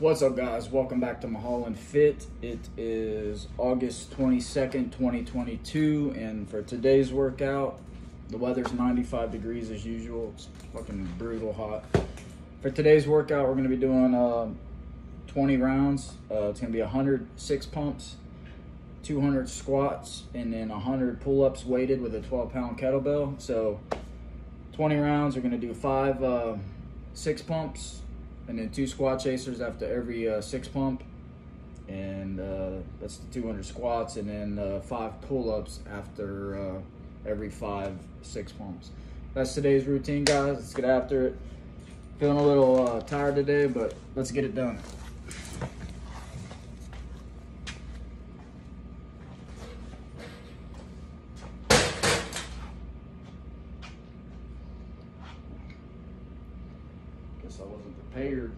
What's up, guys? Welcome back to Mulholland Fit. It is August 22nd, 2022, and for today's workout, the weather's 95 degrees as usual. It's fucking brutal hot. For today's workout, we're going to be doing uh, 20 rounds. Uh, it's to be 100 six pumps, 200 squats, and then 100 pull ups weighted with a 12 pound kettlebell. So, 20 rounds, we're going to do five uh, six pumps and then two squat chasers after every uh, six pump, and uh, that's the 200 squats, and then uh, five pull-ups after uh, every five six pumps. That's today's routine, guys. Let's get after it. Feeling a little uh, tired today, but let's get it done. Guess I wasn't prepared.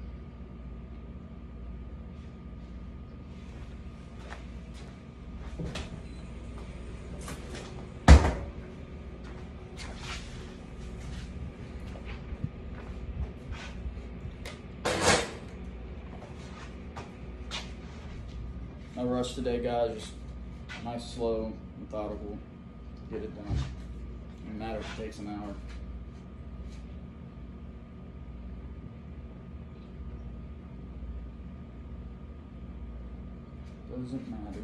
No rush today, guys. Just nice, slow, methodical. Get it done. No matter if it takes an hour. Doesn't matter.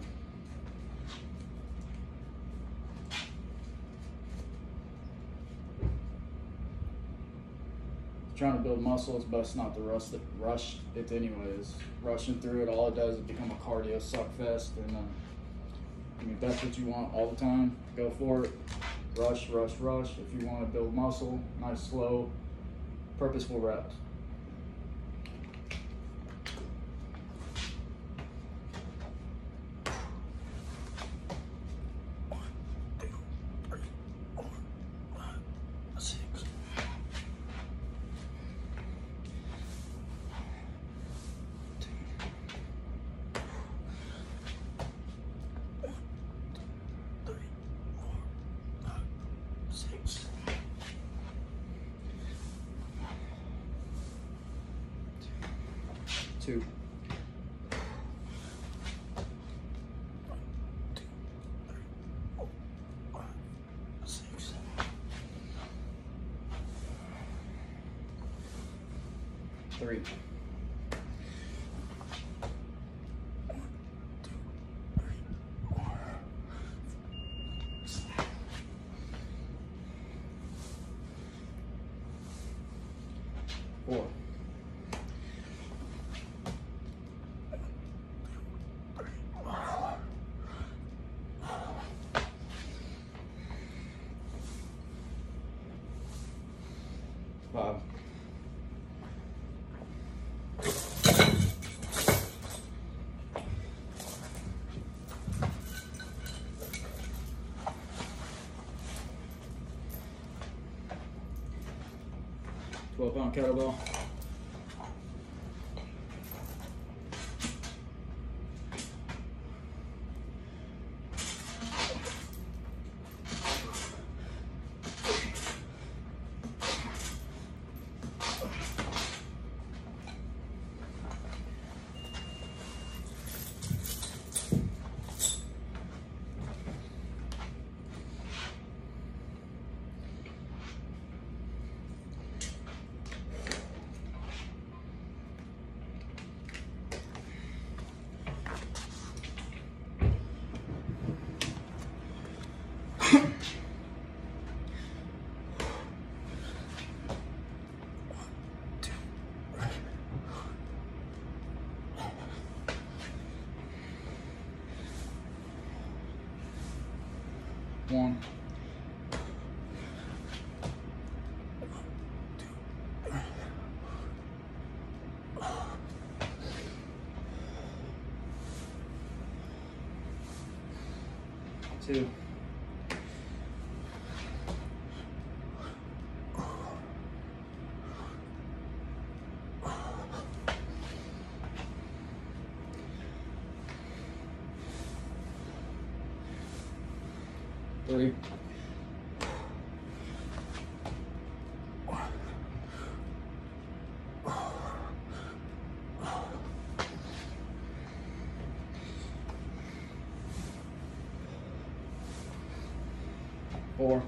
Trying to build muscle, it's best not to rush it, rush it anyways. Rushing through it, all it does is become a cardio suck fest. And uh, If that's what you want all the time, go for it. Rush, rush, rush. If you want to build muscle, nice, slow, purposeful reps. 12 pound kettlebell. Two. Four.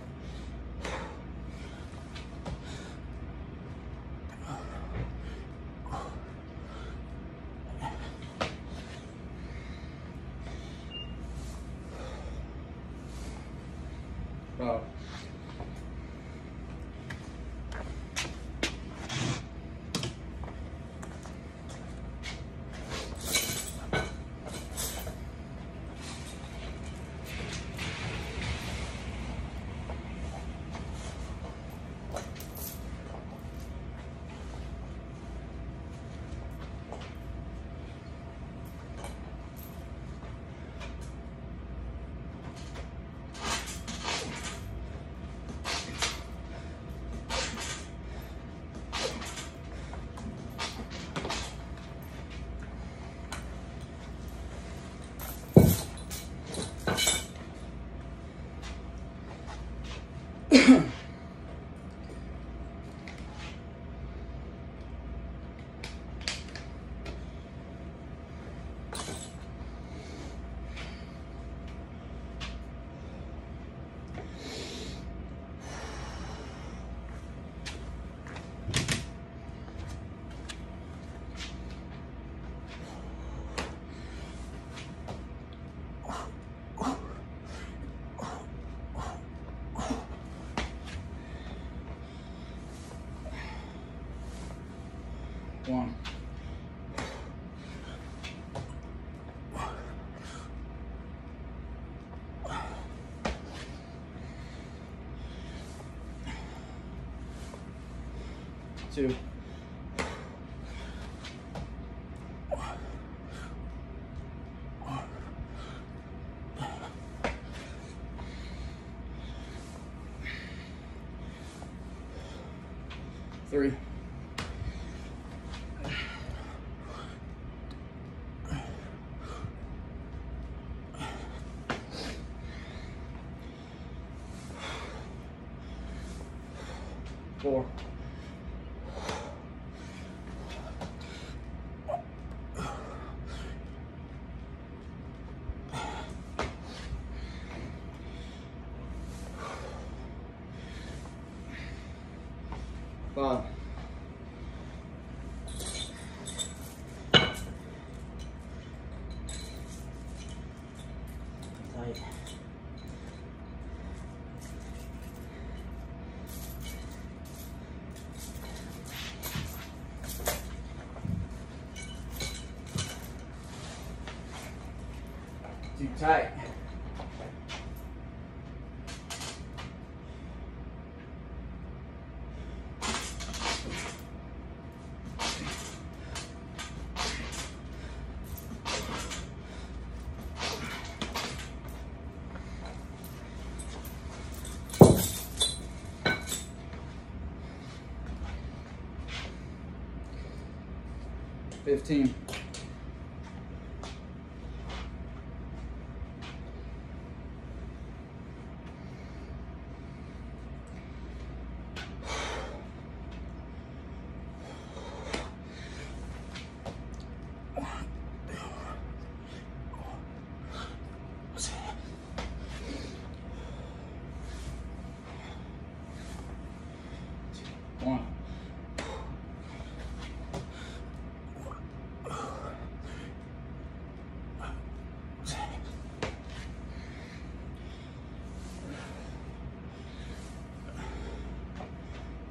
Two. Three. Four. Five. Tight. Too tight. Fifteen. One.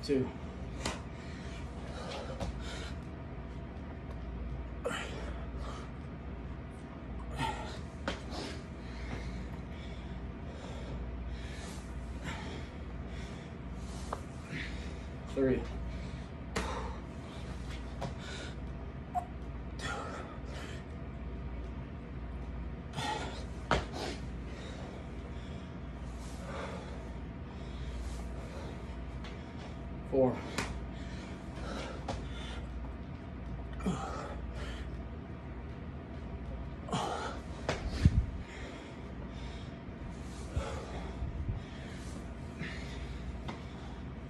Two. Three. Four.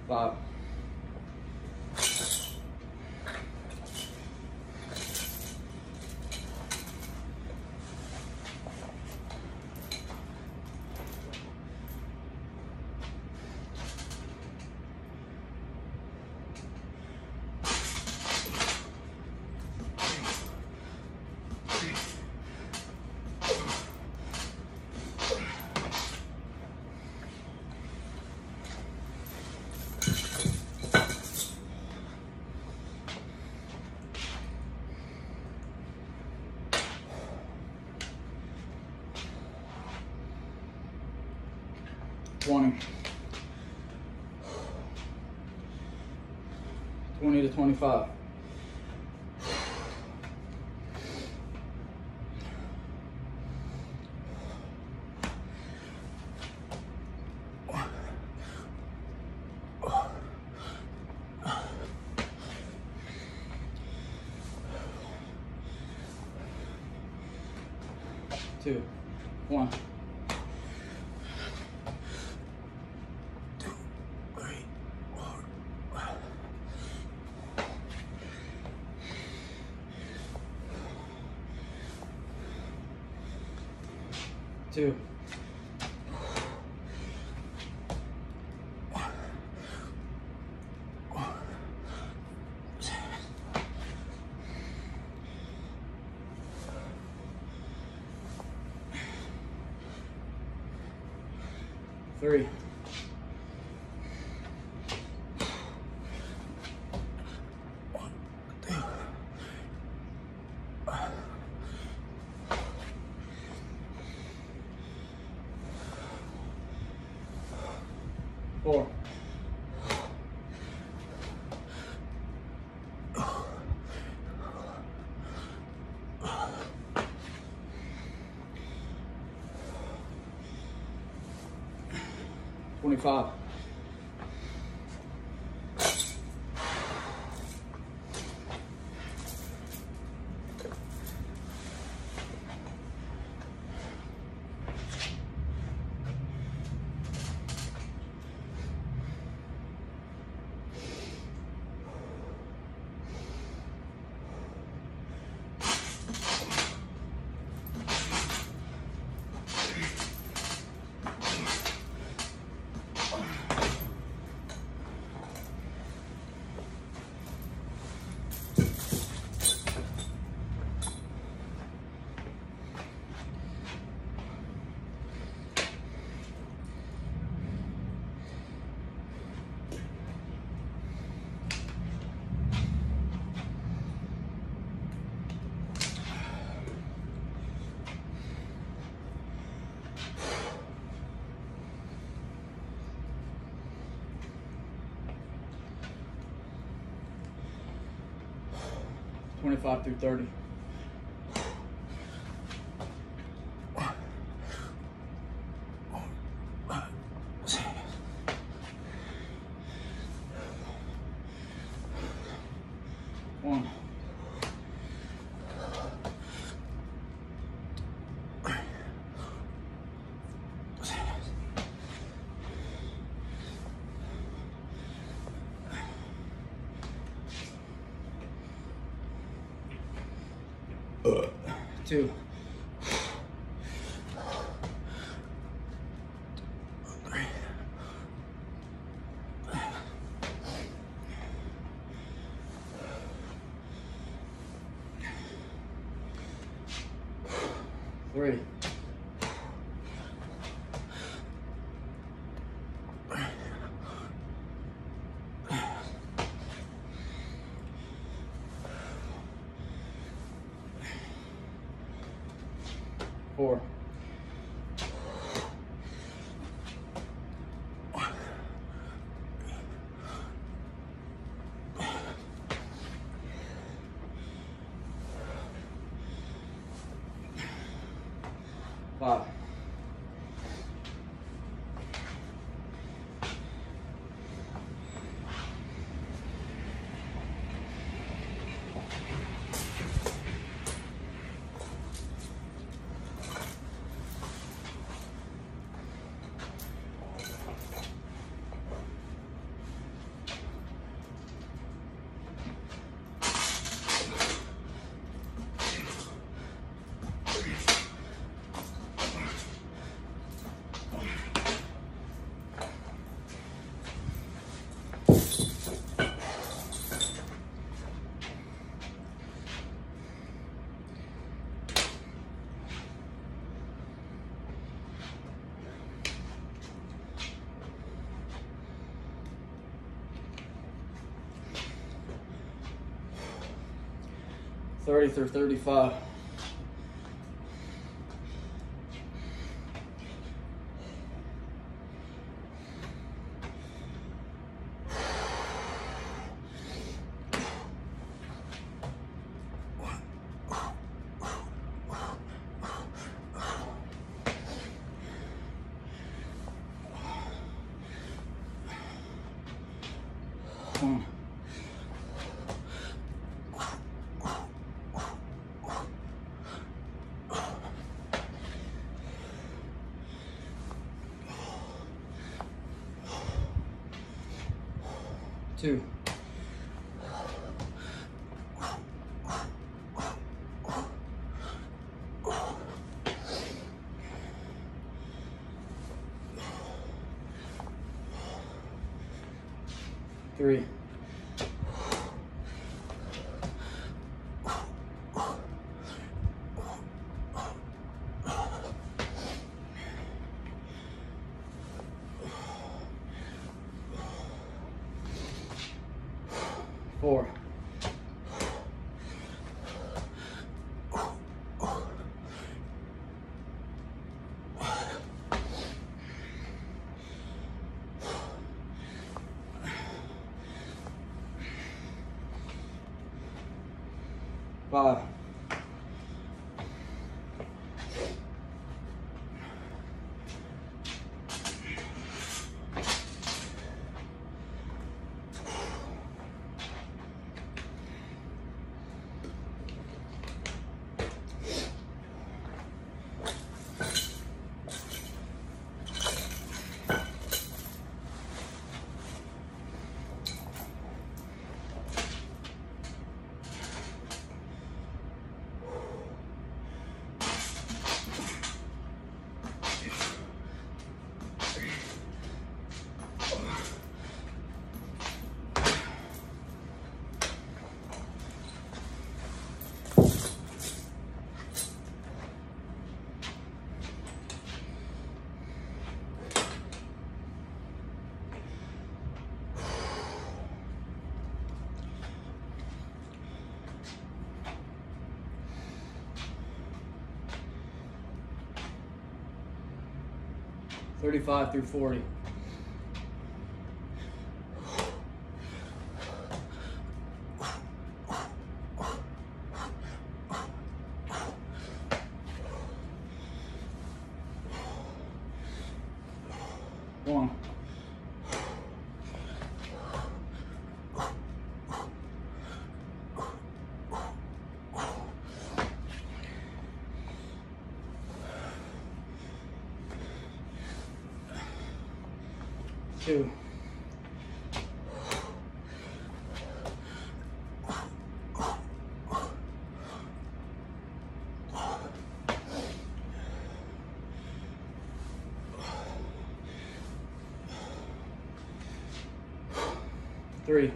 Five. 20. 20 to 25. 25. 25 through 30. Two. 30 through 35. 35 through 40. Three.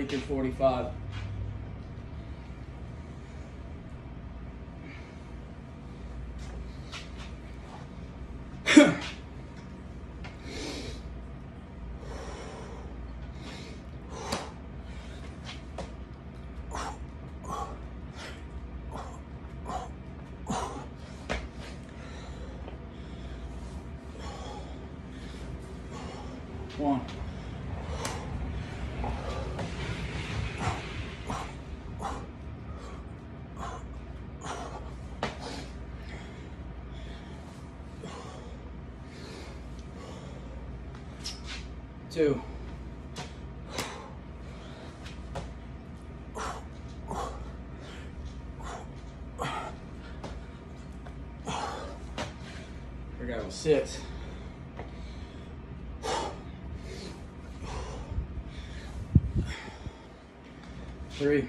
40 through 45. One. Six. Three.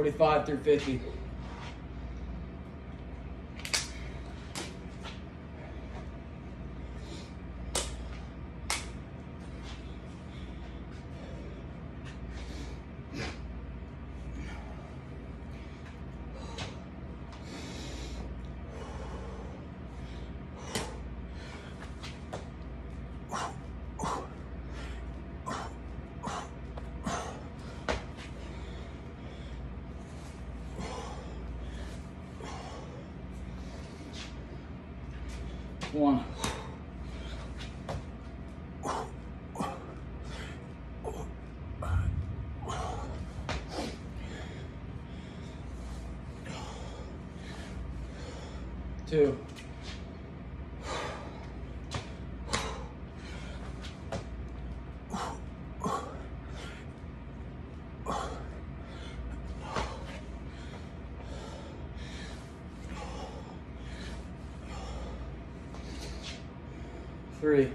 45 through 50. Two. Three.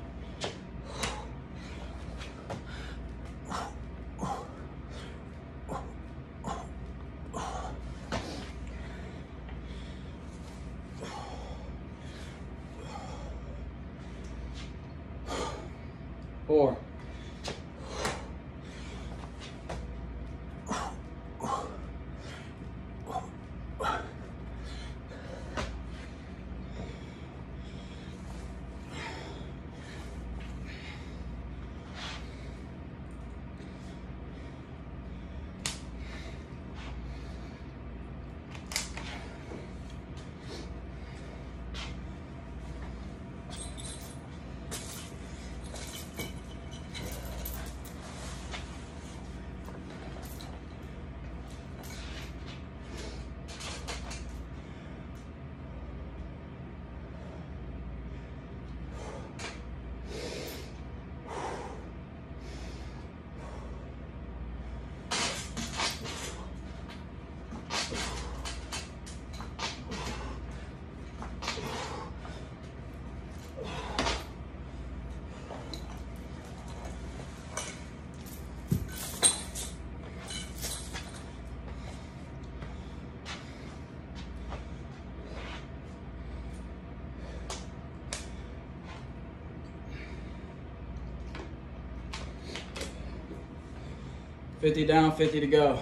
50 down, 50 to go.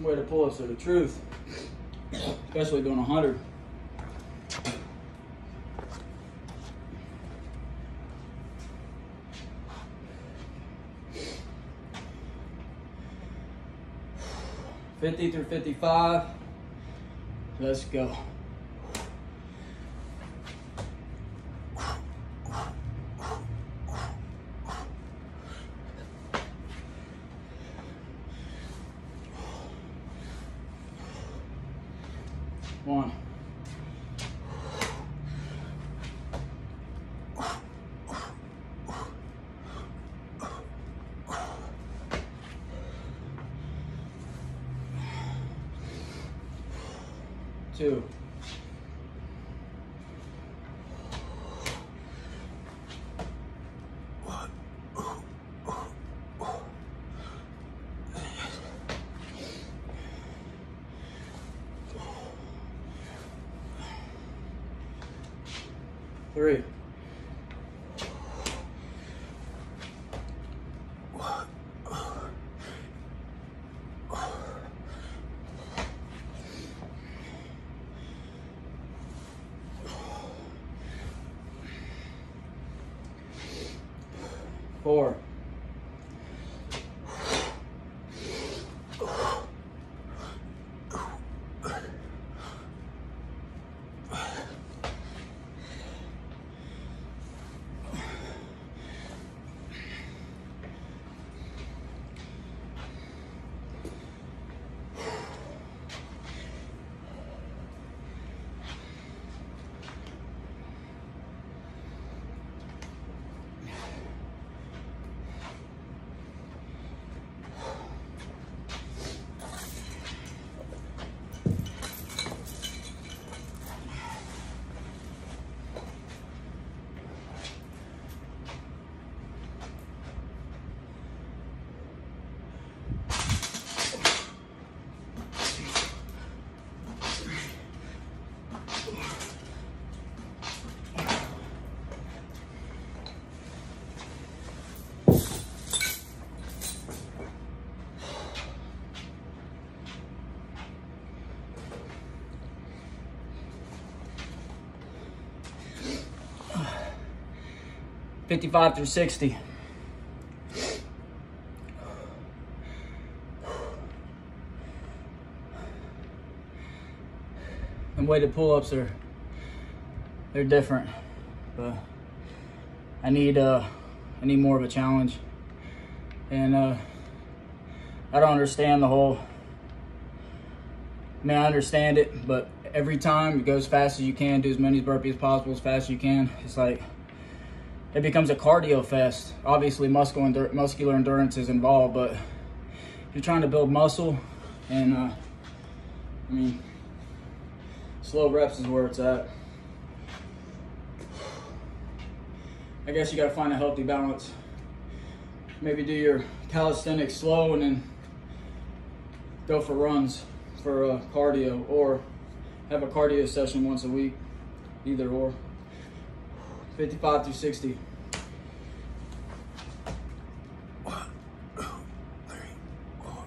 Way to pull us to the truth, especially doing 100. Fifty through fifty-five. Let's go. 55 through 60. And weighted pull-ups are, they're different, but I need, uh, I need more of a challenge. And uh, I don't understand the whole, I mean, I understand it, but every time you go as fast as you can, do as many burpees as possible, as fast as you can. It's like, it becomes a cardio fest. Obviously, muscular endur- muscular endurance is involved, but if you're trying to build muscle, and uh, I mean, slow reps is where it's at. I guess you got to find a healthy balance. Maybe do your calisthenics slow and then go for runs for uh, cardio, or have a cardio session once a week. Either or. 55 through 60. One, two, three, four,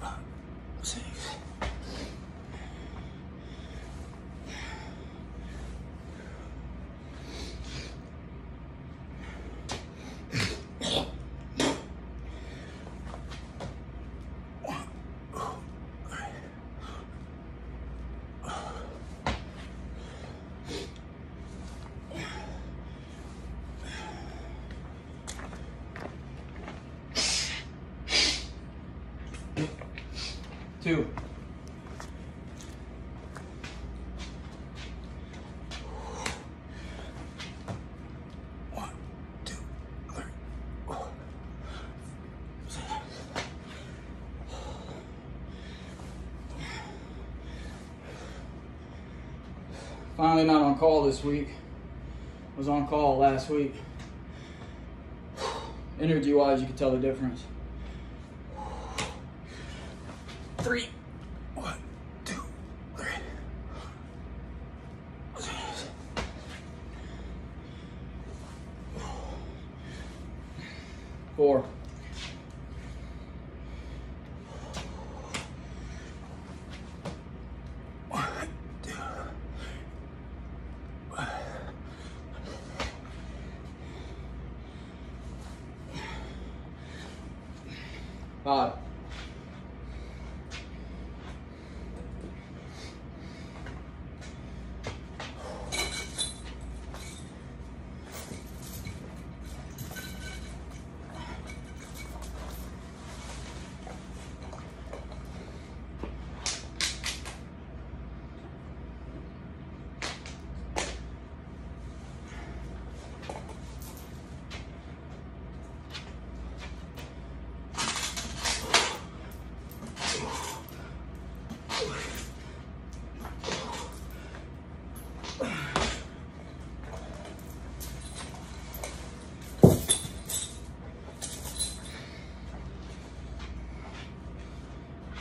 five, six. One, two, three. Two. One, two, three, four, six. Finally not on call this week. Was on call last week. Energy wise, you could tell the difference.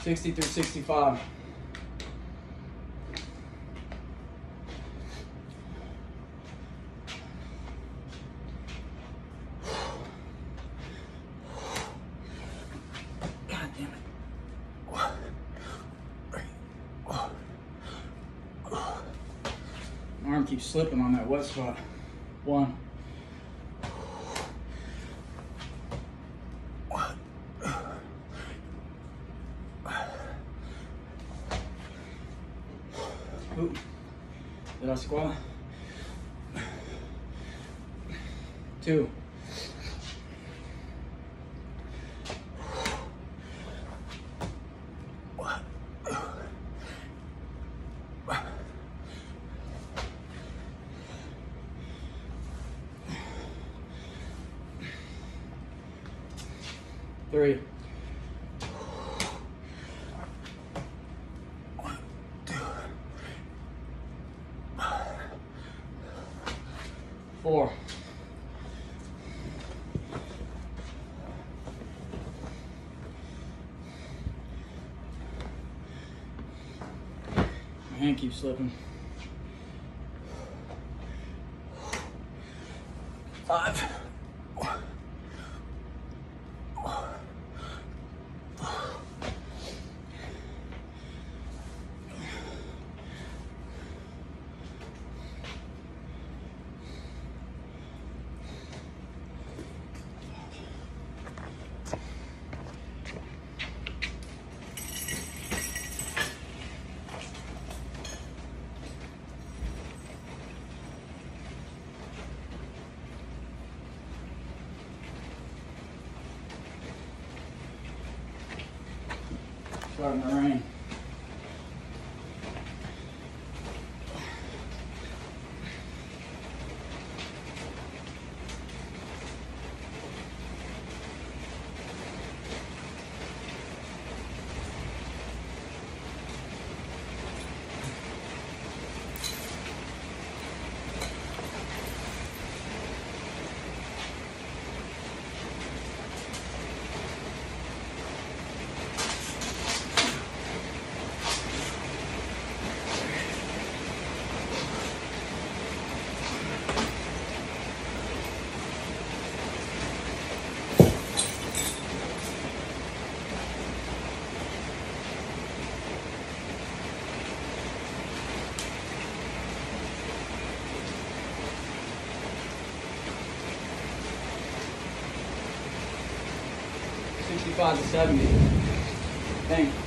60 through 65. God damn it. One, three, one, My arm keeps slipping on that wet spot. One, one, Oop. Did I squat? Two. one, Three. one, two, Four. My hand keeps slipping. 65 to 70. Thanks.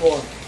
Four.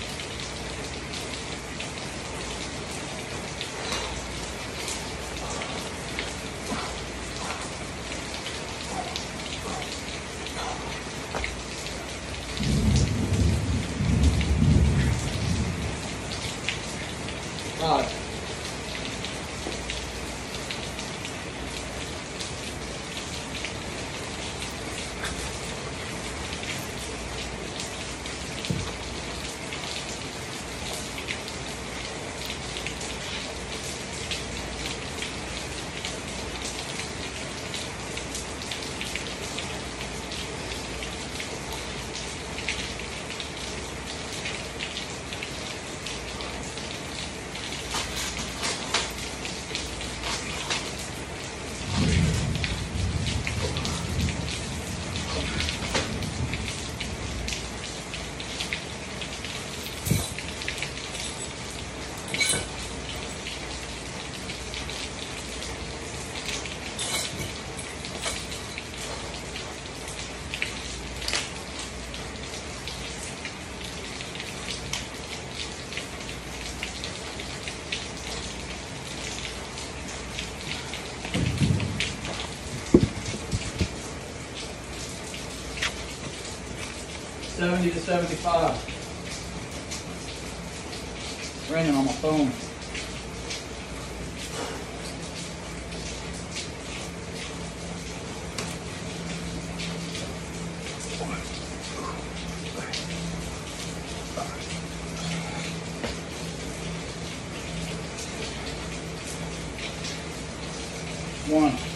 Five. 70 to 75. Ringing on my phone. One.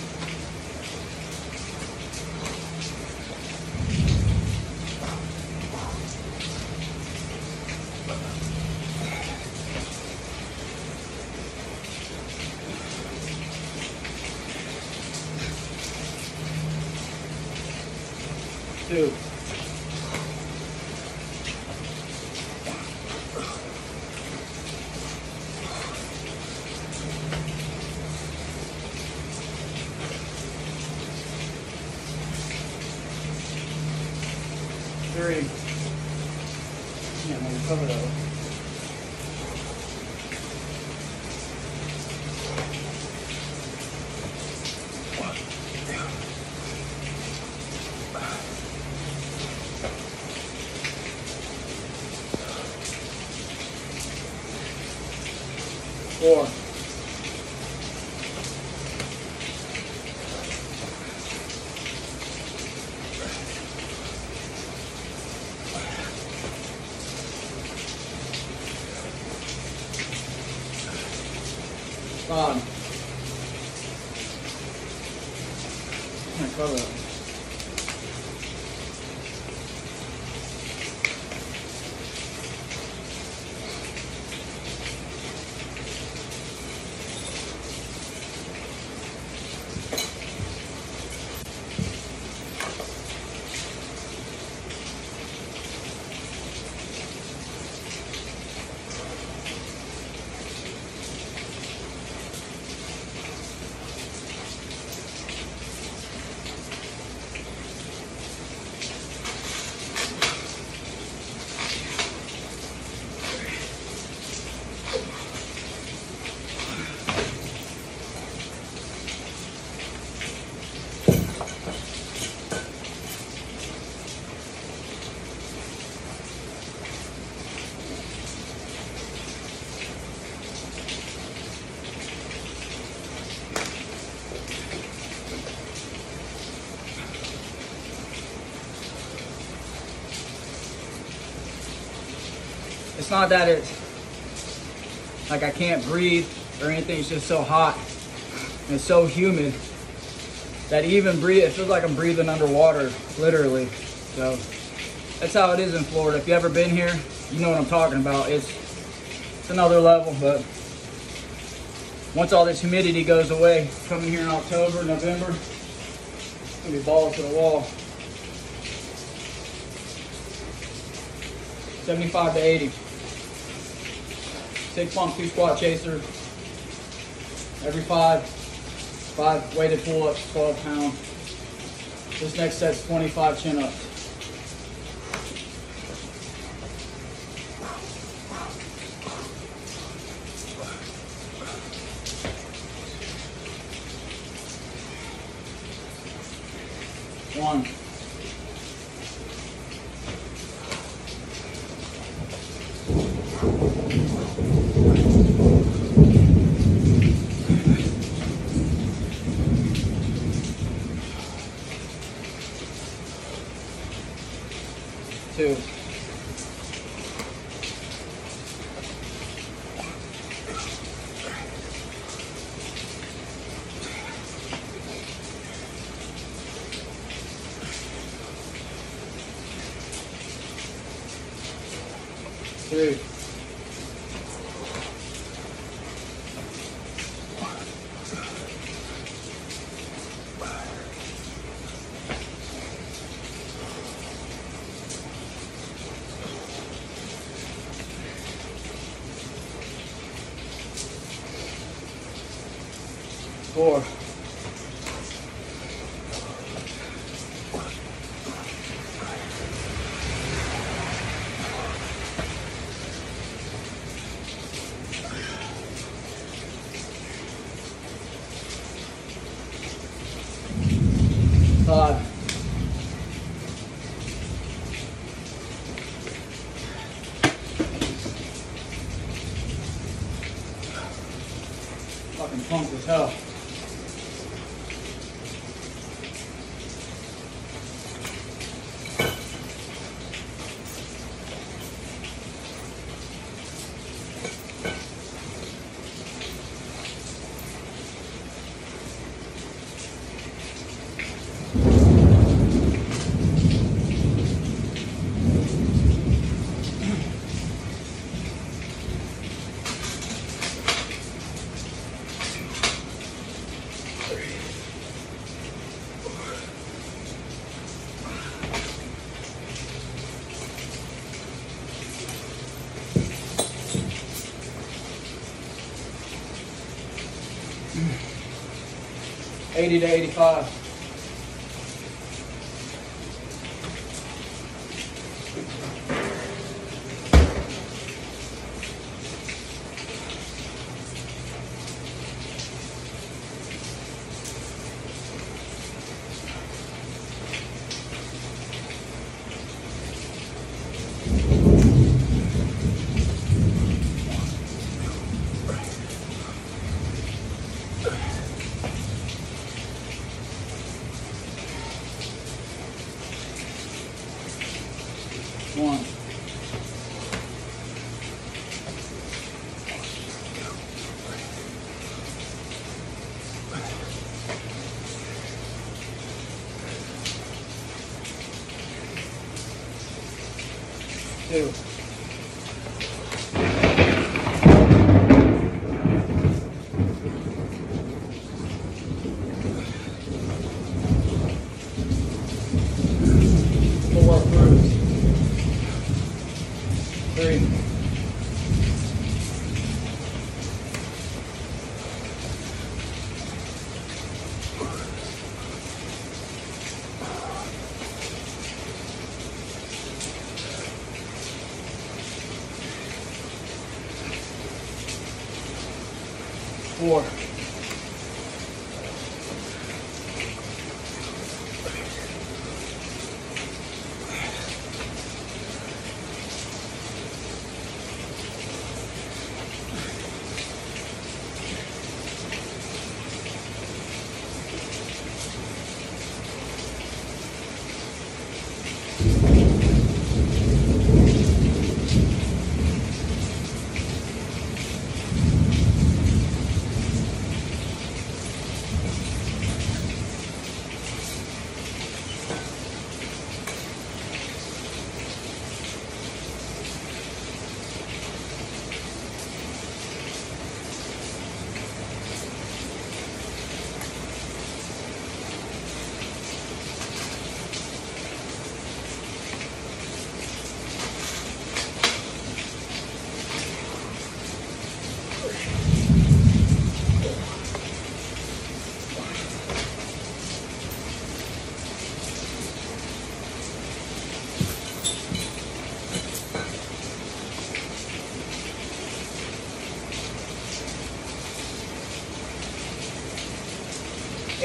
It's not that it's like I can't breathe or anything. It's just so hot and so humid that even breathe, it feels like I'm breathing underwater, literally. So that's how it is in Florida. If you ever been here, you know what I'm talking about. It's it's another level, but once all this humidity goes away, coming here in October, November, it's gonna be balls to the wall. 75 to 80. Six pump, two squat chaser. Every five, five weighted pull ups, 12 pounds. This next set's 25 chin ups. One. Oh. 80 to 85. three.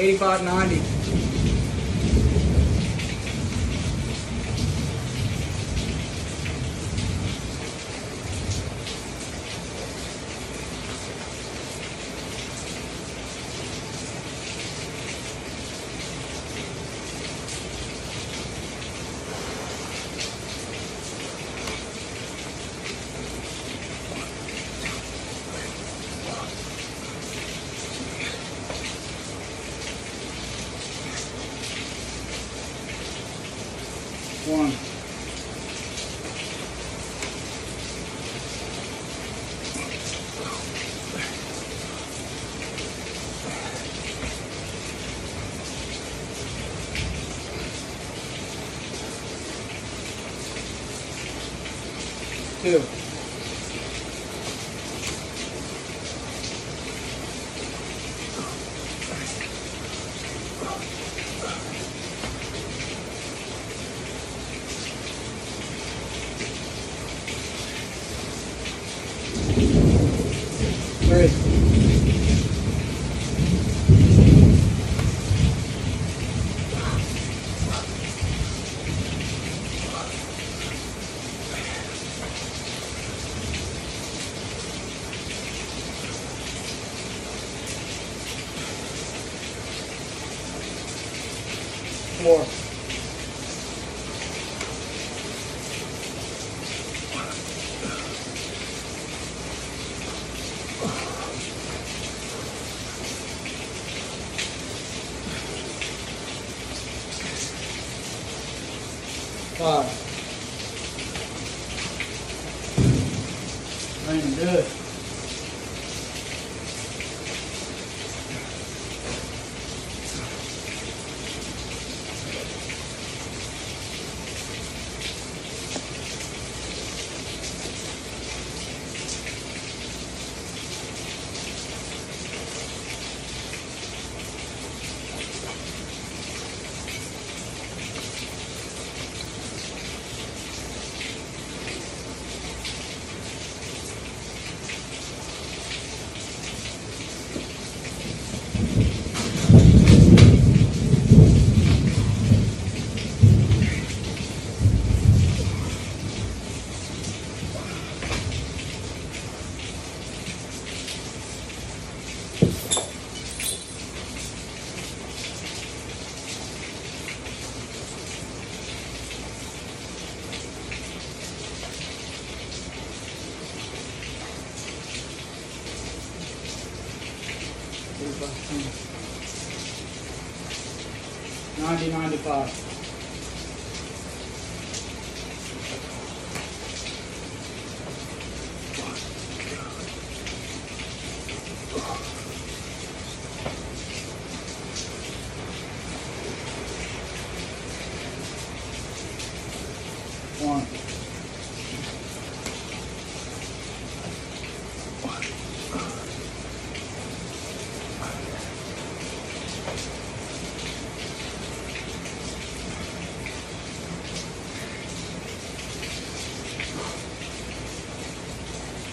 85, 90. Five. Raining good. Ninety, ninety-five. One.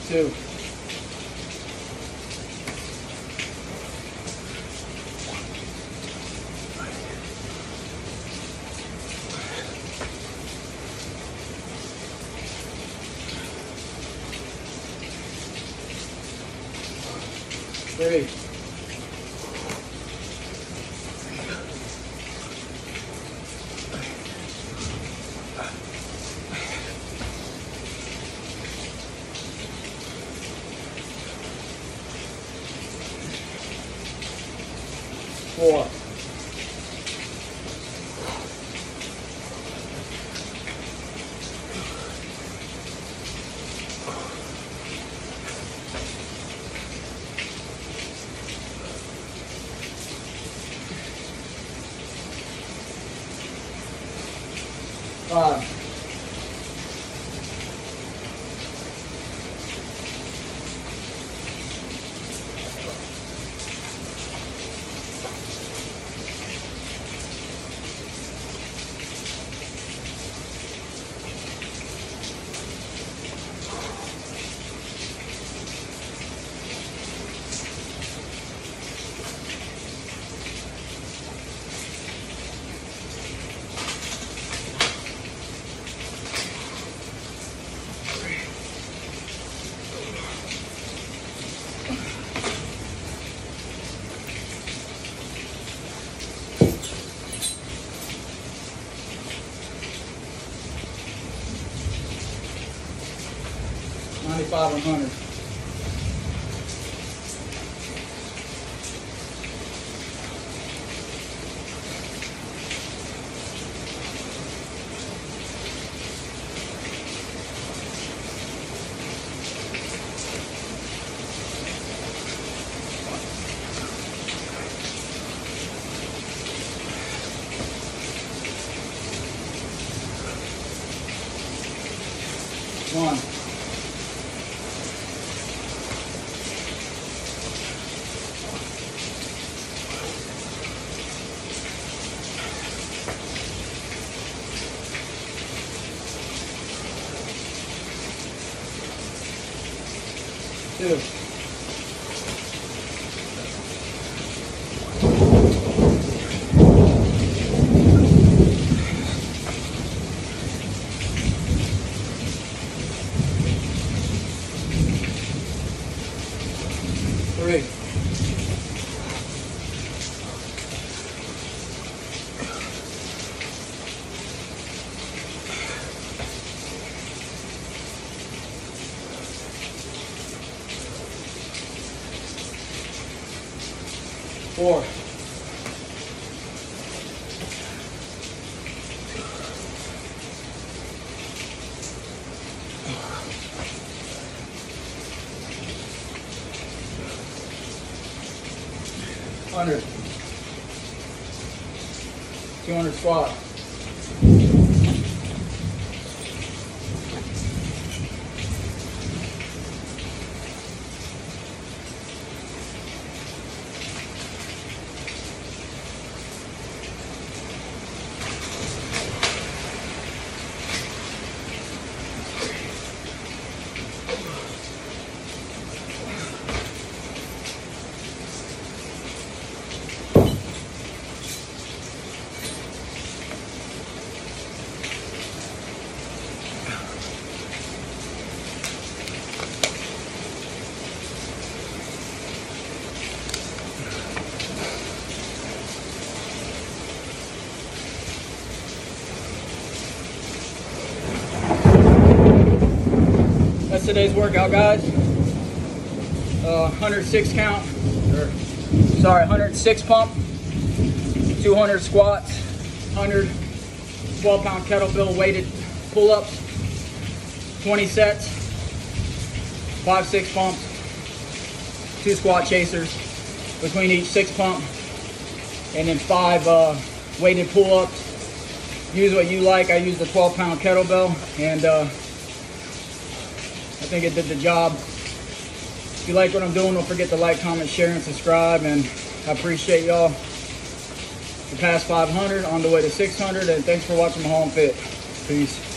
Two. 5,500. 200, 205. Today's workout, guys. Uh, 106 count, or sorry, 106 pump, 200 squats, 100 12 pound kettlebell weighted pull ups, 20 sets, 5 6 pumps, 2 squat chasers between each 6 pump, and then 5 uh, weighted pull ups. Use what you like. I use the 12 pound kettlebell, and uh, think it did the job. If you like what I'm doing, don't forget to like, comment, share, and subscribe. And I appreciate y'all. The past 500, on the way to 600. And thanks for watching and Fit. Peace.